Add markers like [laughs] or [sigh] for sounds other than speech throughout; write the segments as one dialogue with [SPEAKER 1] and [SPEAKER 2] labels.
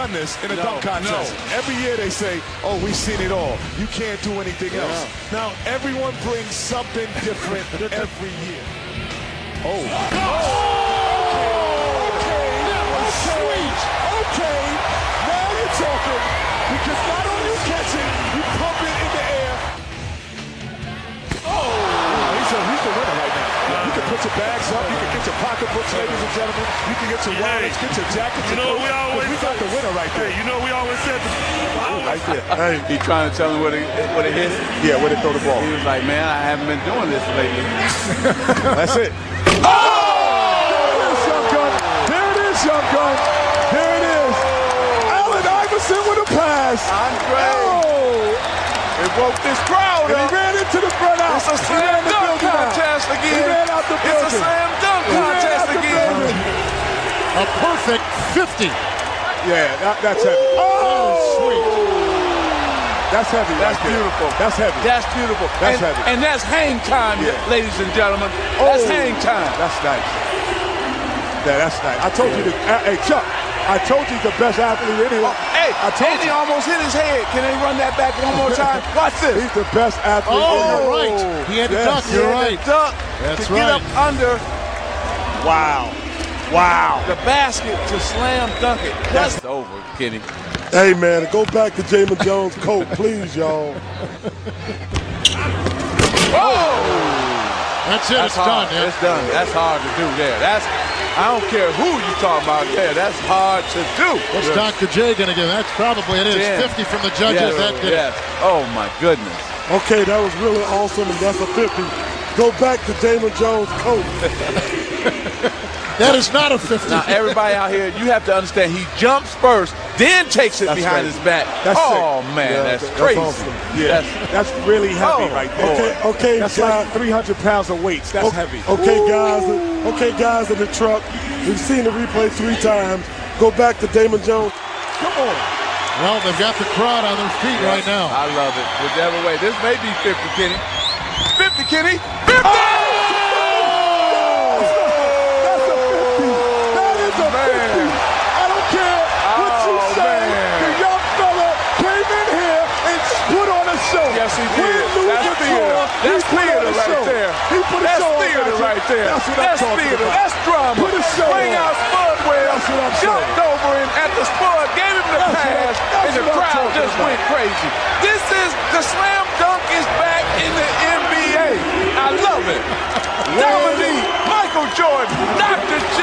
[SPEAKER 1] done this in a
[SPEAKER 2] No,
[SPEAKER 1] dunk contest.
[SPEAKER 2] no.
[SPEAKER 1] Every year they say, "Oh, we've seen it all. You can't do anything else." Now everyone brings something different [laughs] every year. Oh. Oh! oh. Okay. Oh, Sweet. Okay. Now you're talking because not You can put your bags up, you can get your pocketbooks, ladies and gentlemen. You can get your wallets, get your jackets.
[SPEAKER 3] You know
[SPEAKER 1] coats,
[SPEAKER 3] we
[SPEAKER 1] 'cause
[SPEAKER 3] always
[SPEAKER 1] we got the winner right there.
[SPEAKER 3] Hey, you know we always said the,
[SPEAKER 1] Right there. [laughs]
[SPEAKER 2] Hey, he trying to tell me where to, where to hit it.
[SPEAKER 1] Yeah, where to throw the ball.
[SPEAKER 2] He was like, man, I haven't been doing this lately. [laughs]
[SPEAKER 1] That's it. Oh! There it is, young gun. There it is, young gun. There it is. Allen Iverson with a pass.
[SPEAKER 2] Andre.
[SPEAKER 1] Oh!
[SPEAKER 2] It woke this crowd
[SPEAKER 1] And he ran into the front out.
[SPEAKER 2] It's a slam dunk contest
[SPEAKER 1] He
[SPEAKER 2] again.
[SPEAKER 1] ran out the
[SPEAKER 2] It's a
[SPEAKER 1] building.
[SPEAKER 2] slam dunk contest again.
[SPEAKER 4] A perfect 50.
[SPEAKER 1] Yeah, that, that's heavy. Oh! Sweet. That's heavy.
[SPEAKER 2] That's
[SPEAKER 1] right there.
[SPEAKER 2] beautiful.
[SPEAKER 1] That's heavy.
[SPEAKER 2] That's beautiful.
[SPEAKER 1] That's
[SPEAKER 2] and,
[SPEAKER 1] heavy.
[SPEAKER 2] and that's hang time,
[SPEAKER 1] Yeah.
[SPEAKER 2] ladies and gentlemen. That's
[SPEAKER 1] Oh,
[SPEAKER 2] hang time.
[SPEAKER 1] That's nice. Yeah, that's nice. I told you, to. uh, hey Chuck, I told you he's the best athlete in here.
[SPEAKER 2] Oh, hey,
[SPEAKER 1] I told
[SPEAKER 2] and he almost hit his head. Can they run that back one more time? [laughs] Watch this.
[SPEAKER 1] He's the best athlete
[SPEAKER 4] Oh,
[SPEAKER 1] in
[SPEAKER 4] you're right. Oh, he had to duck. You're
[SPEAKER 2] had to
[SPEAKER 4] right.
[SPEAKER 2] Duck
[SPEAKER 4] That's
[SPEAKER 2] to get
[SPEAKER 4] right.
[SPEAKER 2] up under
[SPEAKER 1] Wow. Wow.
[SPEAKER 2] the basket to slam dunk it. That's over, Kenny.
[SPEAKER 5] Hey man, go back to Damon Jones' coat, [laughs] please, y'all. Oh!
[SPEAKER 4] That's it.
[SPEAKER 2] That's
[SPEAKER 4] it's done.
[SPEAKER 2] hard.
[SPEAKER 4] Yeah.
[SPEAKER 2] It's done. That's hard to do there. That's I don't care who you talking about there. That's hard to do.
[SPEAKER 4] What's Dr. J going to give? That's probably it is.
[SPEAKER 2] Ten.
[SPEAKER 4] 50 from the judges.
[SPEAKER 2] Yes,
[SPEAKER 4] That did it.
[SPEAKER 2] yes. Oh my goodness.
[SPEAKER 5] Okay, that was really awesome, and that's a 50. Go back to Damon Jones' coat. [laughs]
[SPEAKER 4] That is not a 50.
[SPEAKER 2] Now everybody out here, you have to understand. He jumps first, then takes it
[SPEAKER 1] That's
[SPEAKER 2] behind
[SPEAKER 1] right.
[SPEAKER 2] his back.
[SPEAKER 1] That's
[SPEAKER 2] oh
[SPEAKER 1] sick.
[SPEAKER 2] man,
[SPEAKER 1] Yeah,
[SPEAKER 2] that's,
[SPEAKER 1] that's
[SPEAKER 2] crazy.
[SPEAKER 1] awesome. Yeah, that's, really heavy
[SPEAKER 2] Oh,
[SPEAKER 1] right there.
[SPEAKER 5] Okay, okay,
[SPEAKER 1] That's
[SPEAKER 5] guys.
[SPEAKER 1] like 300 pounds of weights. That's
[SPEAKER 5] O-
[SPEAKER 1] heavy.
[SPEAKER 5] Okay, guys. Okay, guys in the truck. We've seen the replay three times. Go back to Damon Jones.
[SPEAKER 1] Come on.
[SPEAKER 4] Well, they've got the crowd on their feet right now.
[SPEAKER 2] I love it. Whichever way. This may be 50, Kenny. 50, Kenny. 50!
[SPEAKER 1] That's That is a 50.
[SPEAKER 2] Man.
[SPEAKER 1] I don't care what you
[SPEAKER 2] Oh,
[SPEAKER 1] say.
[SPEAKER 2] man.
[SPEAKER 1] The young fella came in here and put on a show.
[SPEAKER 2] Yes, he
[SPEAKER 1] Win,
[SPEAKER 2] did.
[SPEAKER 1] lose,
[SPEAKER 2] That's theater.
[SPEAKER 1] draw,
[SPEAKER 2] That's
[SPEAKER 1] on
[SPEAKER 2] theater
[SPEAKER 1] a
[SPEAKER 2] right
[SPEAKER 1] show.
[SPEAKER 2] there.
[SPEAKER 1] He put a show on
[SPEAKER 2] theater
[SPEAKER 1] Magic.
[SPEAKER 2] right there.
[SPEAKER 1] That's what I'm
[SPEAKER 2] That's
[SPEAKER 1] talking
[SPEAKER 2] theater.
[SPEAKER 1] about.
[SPEAKER 2] That's drama.
[SPEAKER 1] Put a show
[SPEAKER 2] Bring
[SPEAKER 1] on.
[SPEAKER 2] out Spud Webb.
[SPEAKER 1] That's what I'm
[SPEAKER 2] Jumped
[SPEAKER 1] saying.
[SPEAKER 2] over him at the Spud, gave him the
[SPEAKER 1] That's what I'm-
[SPEAKER 2] pass,
[SPEAKER 1] that's
[SPEAKER 2] and the
[SPEAKER 1] what I'm
[SPEAKER 2] crowd just
[SPEAKER 1] about.
[SPEAKER 2] went crazy. This is the slam dunk is back in the NBA. I love it. [laughs] Dominique, Michael Jordan, Dr. J,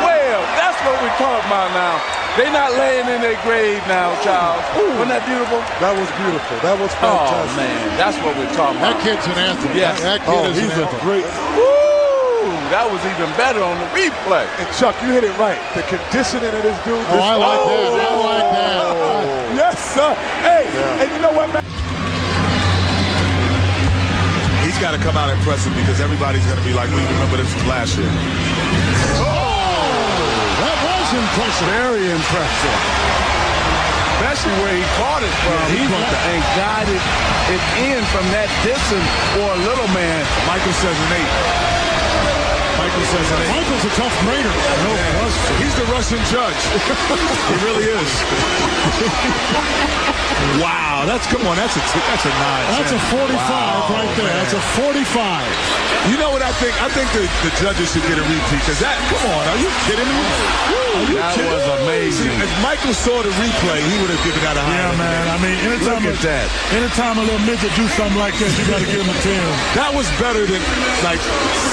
[SPEAKER 2] Spud Webb. That's what we're talking about now. They're not laying in their grave now, Charles. Wasn't that beautiful?
[SPEAKER 5] That was beautiful. That was fantastic.
[SPEAKER 2] Oh
[SPEAKER 5] fantastic.
[SPEAKER 2] man, that's what we're talking about.
[SPEAKER 4] That kid's an anthem.
[SPEAKER 2] Yes.
[SPEAKER 4] That kid
[SPEAKER 5] Oh,
[SPEAKER 4] is
[SPEAKER 5] he's
[SPEAKER 4] an
[SPEAKER 5] a great.
[SPEAKER 2] Woo! That was even better on the replay.
[SPEAKER 1] And Chuck, you hit it right. The conditioning of this dude.
[SPEAKER 4] Oh, I like that. Oh! I like that. [laughs]
[SPEAKER 1] Yes, sir. Hey, and you know what, man?
[SPEAKER 6] He's got to come out impressive because everybody's going to be like, we remember this from last year.
[SPEAKER 4] Oh! Impressive.
[SPEAKER 3] very impressive. Especially where he caught it from. he put the anxiety it in from that distance for a little man.
[SPEAKER 6] Michael says an eight. Michael says an eight.
[SPEAKER 4] Michael's a tough grader. No question.
[SPEAKER 6] He's the Russian judge. [laughs] he really is. [laughs] wow, that's come on. That's a that's a nine.
[SPEAKER 4] That's a 45 right there. That's a 45.
[SPEAKER 6] You know what I think? I think the, the judges should get a repeat because that. Come on, are you kidding me? Are you
[SPEAKER 3] That
[SPEAKER 6] kidding?
[SPEAKER 3] was amazing.
[SPEAKER 6] See, if Michael saw the replay, he would have given that a high.
[SPEAKER 3] Yeah, man. I mean, anytime,
[SPEAKER 6] Look at that.
[SPEAKER 3] anytime a little midget do something like that, you got to give him a 10.
[SPEAKER 6] That was better than like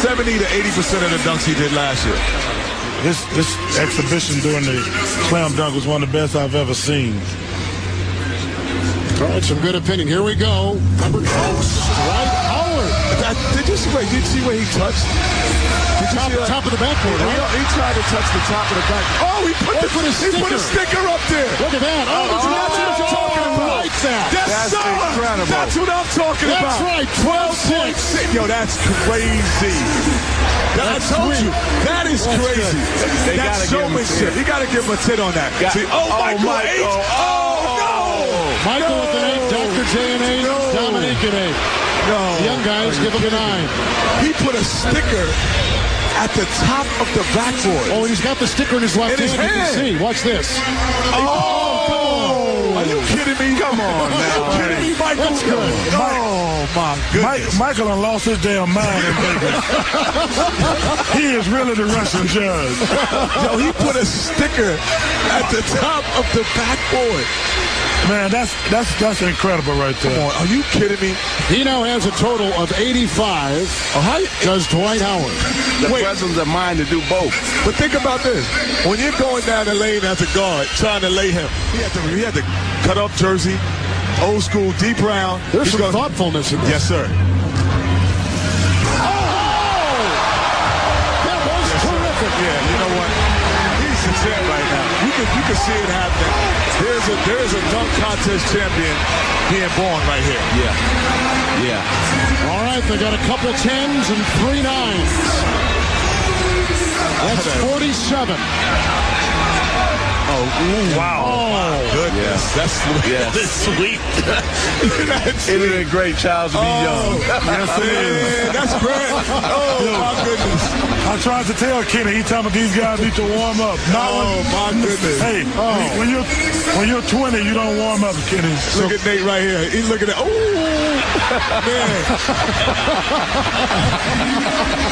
[SPEAKER 6] 70 to 80 percent of the dunks he did last year.
[SPEAKER 3] This this exhibition during the slam dunk was one of the best I've ever seen.
[SPEAKER 4] All right, some good opinion. Here we go. Number 12. Dwight Howard.
[SPEAKER 6] That- did you see? Wait, did you see where he touched? Did you
[SPEAKER 4] Top,
[SPEAKER 6] see that?
[SPEAKER 4] top of the backboard,
[SPEAKER 6] He,
[SPEAKER 4] right?
[SPEAKER 6] he tried to touch the top of the back. Oh, he put,
[SPEAKER 4] Oh,
[SPEAKER 6] the,
[SPEAKER 4] put a
[SPEAKER 6] he put a sticker up there.
[SPEAKER 4] Look at that. Oh,
[SPEAKER 6] That's what I'm
[SPEAKER 4] oh,
[SPEAKER 6] talking about.
[SPEAKER 4] Like that.
[SPEAKER 6] Yes,
[SPEAKER 2] That's
[SPEAKER 6] sir.
[SPEAKER 2] incredible.
[SPEAKER 6] That's what I'm talking
[SPEAKER 4] That's
[SPEAKER 6] about.
[SPEAKER 4] That's right, 12-6.
[SPEAKER 6] Yo, that's crazy. That, I told
[SPEAKER 4] sweet.
[SPEAKER 6] you, that is crazy.
[SPEAKER 2] They
[SPEAKER 6] that's
[SPEAKER 2] gotta give him a
[SPEAKER 6] showmanship. You got to give him a tit on that.
[SPEAKER 2] Got-
[SPEAKER 6] See, oh,
[SPEAKER 2] oh,
[SPEAKER 6] Michael,
[SPEAKER 2] Michael.
[SPEAKER 6] eight. Oh,
[SPEAKER 4] Michael
[SPEAKER 6] no.
[SPEAKER 4] with an 8. Dr. J an 8.
[SPEAKER 6] No.
[SPEAKER 4] Dominique an 8.
[SPEAKER 6] no.
[SPEAKER 4] The young guys give him a 9.
[SPEAKER 6] He put a sticker
[SPEAKER 1] at the top of the backboard.
[SPEAKER 4] Oh, and he's got the sticker in his left
[SPEAKER 1] In his
[SPEAKER 4] hand. You can see. Watch this.
[SPEAKER 1] Oh, are you kidding me? Come on now.
[SPEAKER 3] Are you kidding me, Michael?
[SPEAKER 4] That's good.
[SPEAKER 1] Oh my
[SPEAKER 3] Mike,
[SPEAKER 1] goodness.
[SPEAKER 3] Michael done lost his damn mind in Vegas. [laughs] he is really the Russian judge.
[SPEAKER 1] Yo, he put a sticker at the top of the backboard.
[SPEAKER 3] Man, that's that's that's incredible right
[SPEAKER 1] Come
[SPEAKER 3] there.
[SPEAKER 1] on, are you kidding me?
[SPEAKER 4] He now has a total of 85.
[SPEAKER 1] Oh, how you,
[SPEAKER 4] Does Dwight Howard.
[SPEAKER 7] The
[SPEAKER 1] Wait.
[SPEAKER 7] presence of mind to do both.
[SPEAKER 1] but think about this: when you're going down the lane as a guard, trying to lay him, he had to he had to cut off jersey, old school, deep round.
[SPEAKER 4] There's
[SPEAKER 1] He's
[SPEAKER 4] some
[SPEAKER 1] gonna-
[SPEAKER 4] thoughtfulness in this.
[SPEAKER 1] Yes, sir. Oh!
[SPEAKER 4] That was terrific.
[SPEAKER 1] Yeah, you know what? He's champ right now. You can you can see it happening. There's a there's a dunk contest champion being born right here.
[SPEAKER 7] Yeah. Yeah.
[SPEAKER 4] All right, they got a couple tens and three nines. That's 47.
[SPEAKER 1] Oh,
[SPEAKER 3] Wow.
[SPEAKER 4] Oh,
[SPEAKER 1] goodness, that's sweet.
[SPEAKER 7] Yes. [laughs]
[SPEAKER 1] That's sweet. that's [laughs]
[SPEAKER 7] Isn't it great, child to be oh. young?
[SPEAKER 3] Yes, it is.
[SPEAKER 1] Man, that's great. [laughs] Oh my goodness.
[SPEAKER 3] I tried to tell Kenny, he told me these guys need to warm up. Not
[SPEAKER 1] Oh my goodness.
[SPEAKER 3] Hey, oh. when you're when you're 20, you don't warm up, Kenny. So,
[SPEAKER 1] Look at Nate right here. He's looking at. Oh man.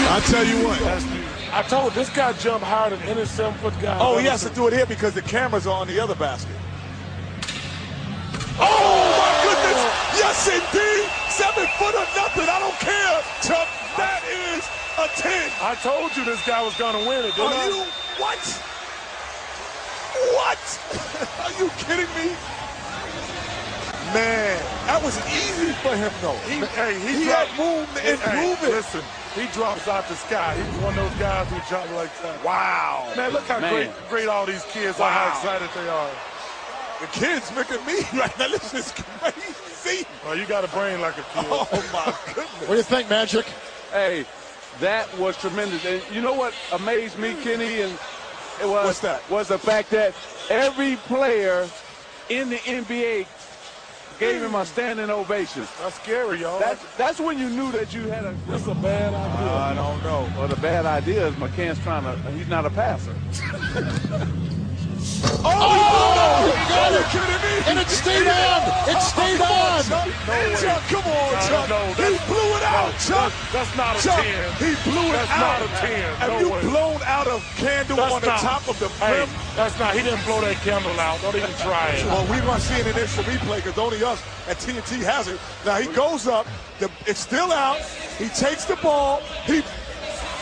[SPEAKER 1] I tell you what.
[SPEAKER 3] I told this guy jumped higher than any seven foot guy.
[SPEAKER 1] Oh, he has to do it here because the cameras are on the other basket. Oh, oh my goodness! Yes, indeed. Seven foot or nothing. I don't care, Chuck. That is a ten.
[SPEAKER 3] I told you this guy was gonna win it. Didn't
[SPEAKER 1] Are
[SPEAKER 3] I?
[SPEAKER 1] you what? What? [laughs] Are you kidding me? Man, that was easy for him though.
[SPEAKER 3] He, hey, he,
[SPEAKER 1] He had room to
[SPEAKER 3] Hey,
[SPEAKER 1] improve it.
[SPEAKER 3] Listen, he drops out the sky. He's one of those guys who jump like that.
[SPEAKER 1] Wow.
[SPEAKER 3] Man, look how
[SPEAKER 7] Man.
[SPEAKER 3] great, great all these kids are. How excited they are.
[SPEAKER 1] The kids look at me [laughs] right now. This is crazy.
[SPEAKER 3] Well, you got a brain like a kid.
[SPEAKER 1] Oh my [laughs] goodness.
[SPEAKER 4] what do you think, Magic?
[SPEAKER 2] Hey, that was tremendous. And you know what amazed me, Kenny, and it was
[SPEAKER 1] What's that?
[SPEAKER 2] was the fact that every player in the NBA gave him a standing ovation.
[SPEAKER 3] That's scary, y'all.
[SPEAKER 2] That's that's when you knew that you had a.
[SPEAKER 3] That's a bad idea.
[SPEAKER 1] I don't know.
[SPEAKER 2] Well, the bad idea is McCants trying to. He's not a passer. [laughs]
[SPEAKER 1] Oh,
[SPEAKER 4] Oh, he got
[SPEAKER 1] Are you
[SPEAKER 4] it.
[SPEAKER 1] kidding me?
[SPEAKER 4] And it stayed on. It stayed on.
[SPEAKER 1] Chuck, come on, Chuck. he blew it out, Chuck.
[SPEAKER 3] That's not a
[SPEAKER 1] Chuck,
[SPEAKER 3] 10.
[SPEAKER 1] he blew it out.
[SPEAKER 3] That's not a 10.
[SPEAKER 1] Have you blown out a candle on the top of the brim?
[SPEAKER 3] that's not. He didn't blow that candle out. Don't even try it.
[SPEAKER 1] Well, we're going to see it in instant replay because only us at TNT has it. Now, he goes up. The, it's still out. He takes the ball. He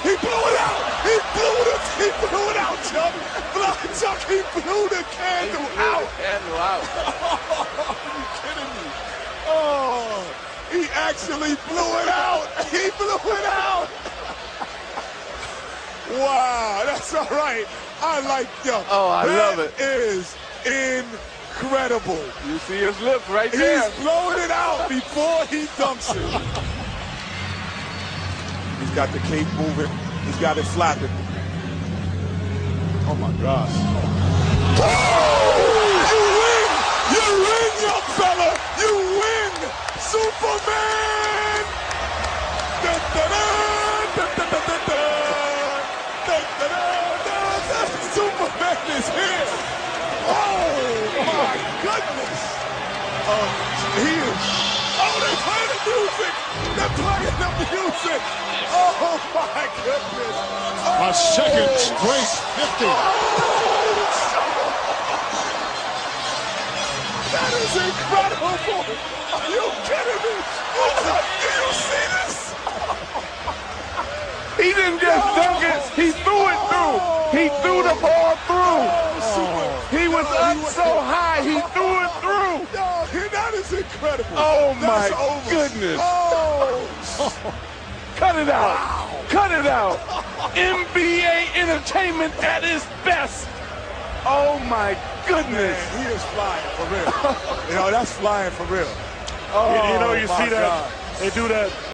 [SPEAKER 1] he blew it out. He blew it. He blew it out, Chuck. Blow, Chuck, he blew the candle out.
[SPEAKER 2] The Candle out. [laughs]
[SPEAKER 1] Are you kidding me? Oh, he actually blew it out. He blew it out. Wow, that's all right. I like yo.
[SPEAKER 2] Oh, I
[SPEAKER 1] that
[SPEAKER 2] love it.
[SPEAKER 1] Is incredible.
[SPEAKER 2] You see his lips right there.
[SPEAKER 1] He's blowing it out before he dumps it. [laughs] He's got the cape moving. He's got it flapping. Oh my gosh. You win! You win, young fella! You win! Superman! Superman is here! Oh my goodness! Uh, he is. Oh, they're playing the music! They're playing the music! Oh my goodness! Oh,
[SPEAKER 4] A second oh. straight 50.
[SPEAKER 1] That is incredible! Are you kidding me? Oh Do you see this?
[SPEAKER 2] He didn't just dunk it. He threw it through. He threw the ball through. Oh. He was up so high. He threw it through.
[SPEAKER 1] Yo, that is incredible.
[SPEAKER 2] Oh,
[SPEAKER 1] That's
[SPEAKER 2] my
[SPEAKER 1] over.
[SPEAKER 2] goodness.
[SPEAKER 1] Oh, [laughs]
[SPEAKER 2] Cut it out. Cut it out. NBA entertainment at its best. Oh my goodness.
[SPEAKER 1] man, he is flying for real. you know, that's flying for real.
[SPEAKER 3] You- [laughs] oh you know, you
[SPEAKER 1] Oh,
[SPEAKER 3] see that they do that